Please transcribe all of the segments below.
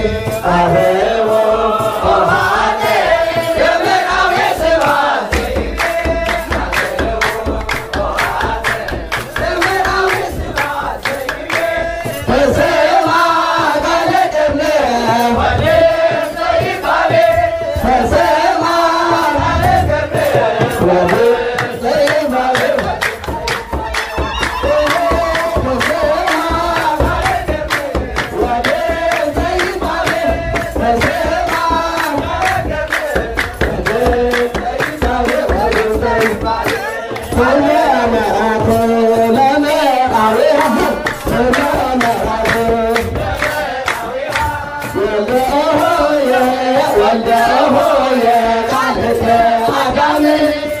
I heard.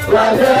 Wajah